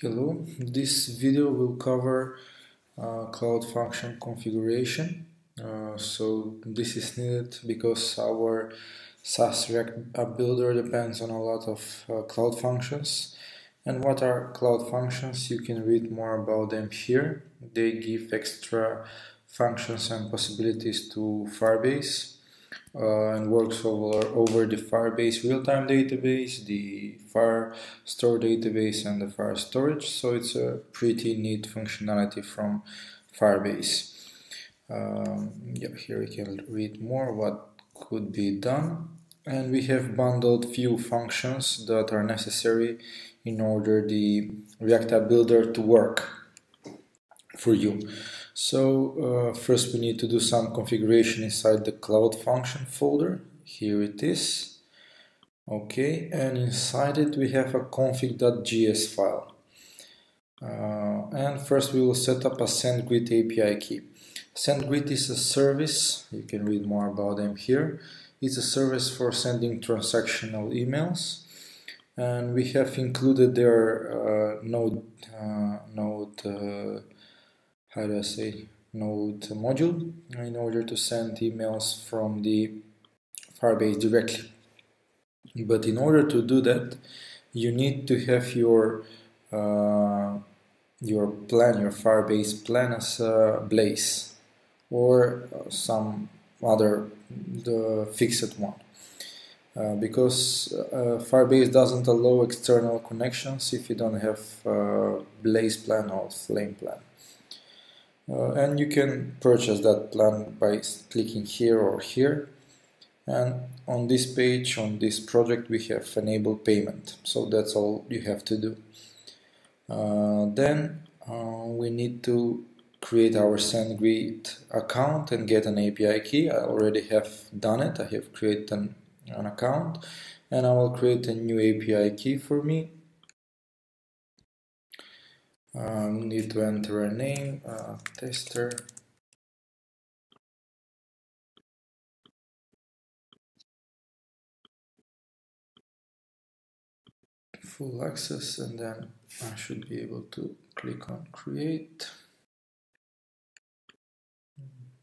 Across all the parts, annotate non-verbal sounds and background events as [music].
Hello, this video will cover uh, Cloud Function configuration. Uh, so this is needed because our SaaS React app builder depends on a lot of uh, Cloud Functions. And what are Cloud Functions? You can read more about them here. They give extra functions and possibilities to Firebase uh, and works over, over the Firebase real-time database, the Fire Store database, and the Fire Storage. So it's a pretty neat functionality from Firebase. Um, yeah, here we can read more what could be done. And we have bundled few functions that are necessary in order the React App Builder to work for you. So uh, first we need to do some configuration inside the Cloud Function folder. Here it is. Okay, and inside it we have a config.js file. Uh, and first we will set up a SendGrid API key. SendGrid is a service, you can read more about them here. It's a service for sending transactional emails and we have included their uh, node, uh, node uh, how do I say, node module in order to send emails from the Firebase directly. But in order to do that, you need to have your uh, your plan, your Firebase plan as a Blaze or some other the fixed one. Uh, because uh, Firebase doesn't allow external connections if you don't have uh, Blaze plan or Flame plan. Uh, and you can purchase that plan by clicking here or here. And on this page on this project we have enable payment. So that's all you have to do. Uh, then uh, we need to create our SendGrid account and get an API key. I already have done it. I have created an, an account. And I will create a new API key for me um, need to enter a name, uh, tester. Full access and then I should be able to click on create.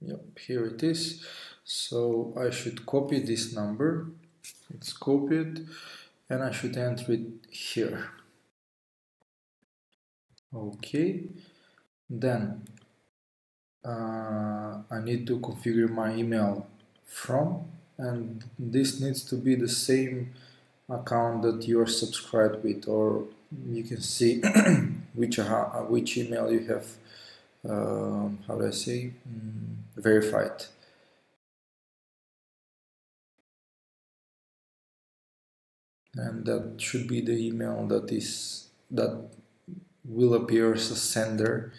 Yep, here it is. So I should copy this number. It's copied and I should enter it here okay. Then uh, I need to configure my email from and this needs to be the same account that you're subscribed with or you can see [clears throat] which uh, which email you have uh, how do I say? Mm, verified. And that should be the email that is that will appear as a sender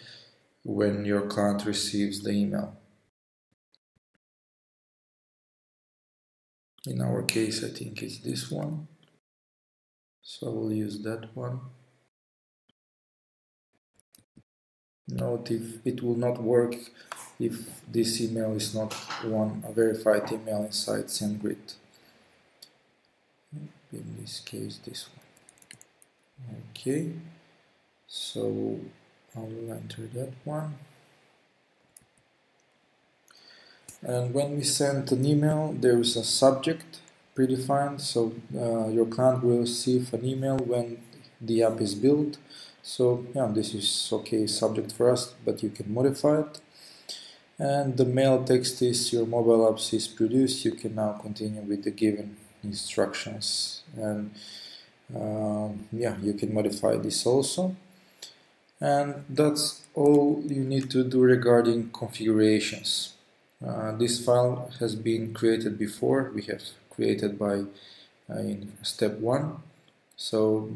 when your client receives the email. In our case, I think it's this one. So I will use that one. Note if it will not work if this email is not one a verified email inside SendGrid. In this case, this one. Okay so I will enter that one. And when we send an email there is a subject predefined. So uh, your client will receive an email when the app is built. So yeah this is okay subject for us but you can modify it. And the mail text is your mobile apps is produced. You can now continue with the given instructions. And um, yeah you can modify this also and that's all you need to do regarding configurations. Uh, this file has been created before, we have created by uh, in step 1 so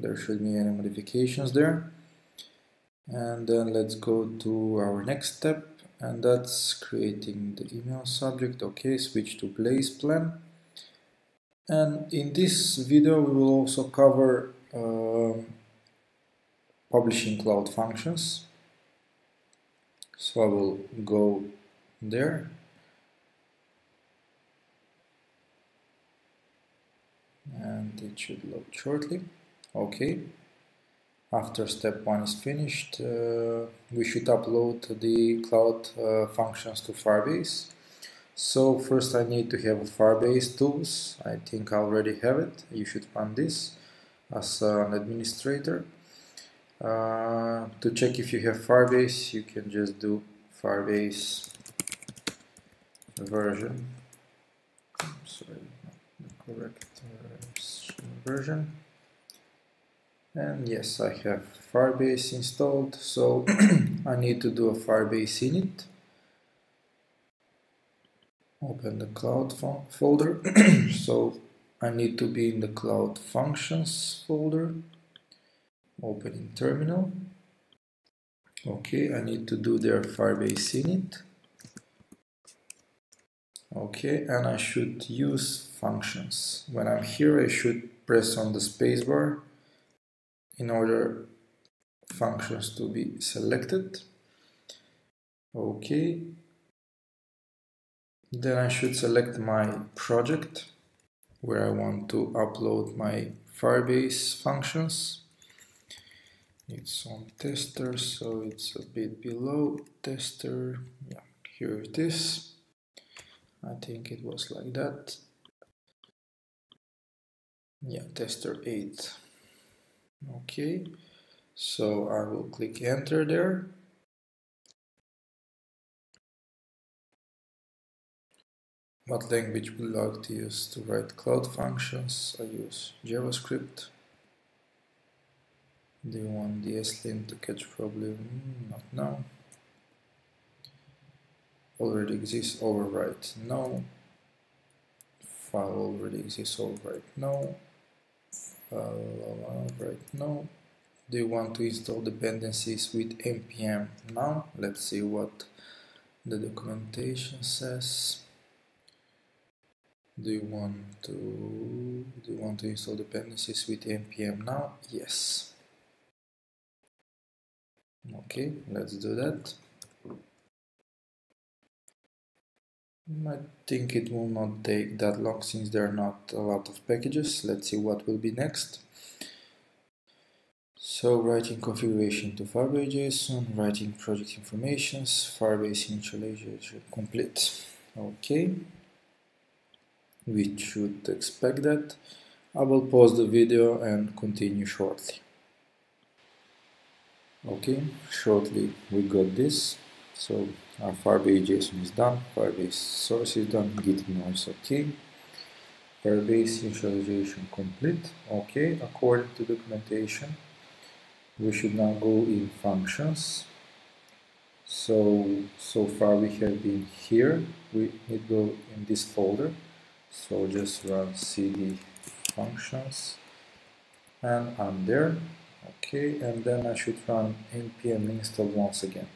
there should be any modifications there. And then let's go to our next step and that's creating the email subject. Okay switch to Blaze plan. And in this video we will also cover um, publishing cloud functions so I will go there and it should load shortly okay after step one is finished, uh, we should upload the cloud uh, functions to Firebase. So first I need to have Firebase tools. I think I already have it. You should run this as an administrator. Uh, to check if you have Firebase, you can just do Firebase version. Sorry, the correct version. And yes I have Firebase installed so [clears throat] I need to do a Firebase init. Open the cloud folder. [clears throat] So I need to be in the cloud functions folder open in terminal okay I need to do their Firebase init okay and I should use functions when I'm here I should press on the spacebar in order functions to be selected. Okay. Then I should select my project where I want to upload my Firebase functions. It's on tester, so it's a bit below tester. Yeah, here it is. I think it was like that. Yeah, tester 8 okay so I will click enter there what language would you like to use to write cloud functions I use JavaScript do you want the ESLint to catch problem hmm, not now. Already exists overwrite no. File already exists overwrite no. Uh, right now do you want to install dependencies with npm now let's see what the documentation says. Do you want to do you want to install dependencies with npm now? Yes okay let's do that I think it will not take that long since there are not a lot of packages. Let's see what will be next. So writing configuration to Firebase JSON, writing project informations, Firebase initialization complete. Okay, we should expect that. I will pause the video and continue shortly. Okay, shortly we got this. So our Firebase JSON is done, Firebase source is done, Git is okay. Firebase initialization complete. Okay, according to documentation, we should now go in functions. So, so far we have been here. We need to go in this folder. So just run cd functions and I'm there. Okay, and then I should run npm install once again.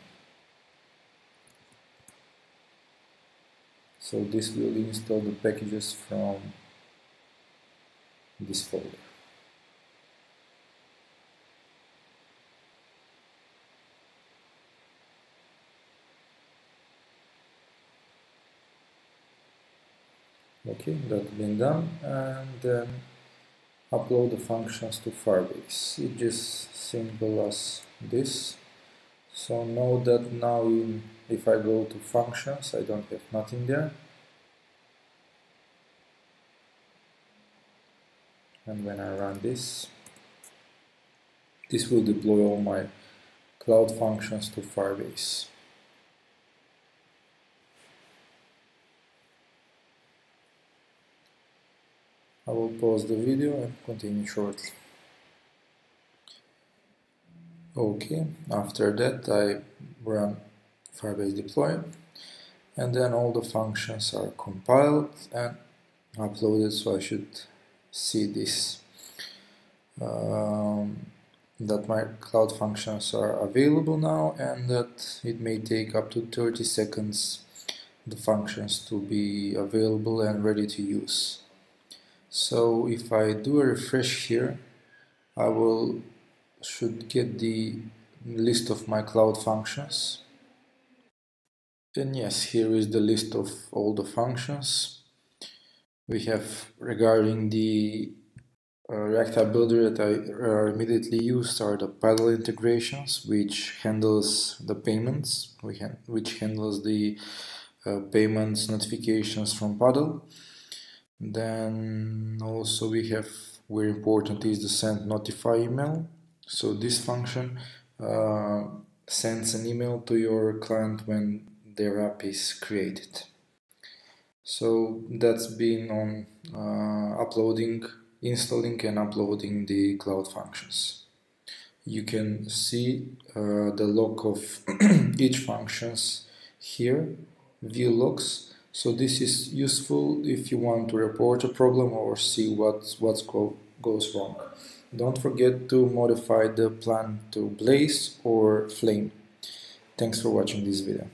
so this will install the packages from this folder okay that's been done and then upload the functions to Firebase. It's just simple as this. So know that now in if I go to functions I don't have nothing there. And when I run this this will deploy all my cloud functions to Firebase I will pause the video and continue shortly. Okay after that I run Firebase deploy and then all the functions are compiled and uploaded so I should see this. Um, that my cloud functions are available now and that it may take up to 30 seconds the functions to be available and ready to use so if I do a refresh here I will should get the list of my cloud functions and yes, here is the list of all the functions. We have regarding the uh, React App Builder that I uh, immediately used are the Paddle integrations, which handles the payments, which handles the uh, payments notifications from Paddle. Then also we have very important is the send notify email. So this function uh, sends an email to your client when their app is created. So that's been on uh, uploading installing and uploading the cloud functions. You can see uh, the log of [clears throat] each functions here, view logs. So this is useful if you want to report a problem or see what what's go, goes wrong. Don't forget to modify the plan to Blaze or Flame. Thanks for watching this video.